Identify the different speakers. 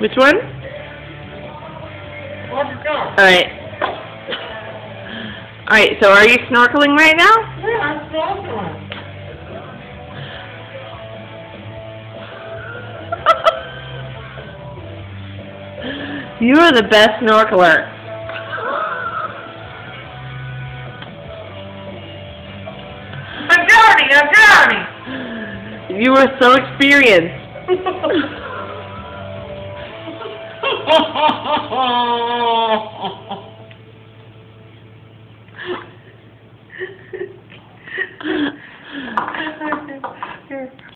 Speaker 1: Which one? Alright. Alright, so are you snorkeling right now?
Speaker 2: Yeah, I'm snorkeling.
Speaker 1: you are the best snorkeler.
Speaker 2: I'm drowning, I'm drowning.
Speaker 1: You are so experienced. Ha ha ha ha!